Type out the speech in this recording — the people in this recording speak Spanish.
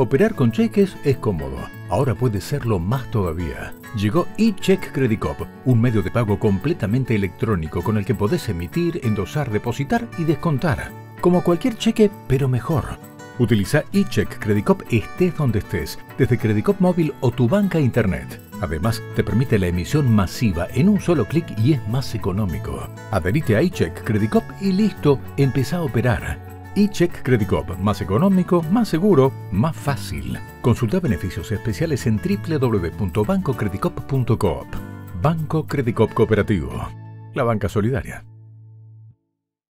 Operar con cheques es cómodo. Ahora puede serlo más todavía. Llegó eCheck Credit Cop, un medio de pago completamente electrónico con el que podés emitir, endosar, depositar y descontar. Como cualquier cheque, pero mejor. Utiliza eCheck Credit Cop estés donde estés, desde Credit Cop móvil o tu banca internet. Además, te permite la emisión masiva en un solo clic y es más económico. Adherite a eCheck Credit Cop y listo, empezá a operar eCheck Credit Cop, más económico, más seguro, más fácil. Consulta beneficios especiales en www.bancocreditcop.coop. Banco Credit Cooperativo. La banca solidaria.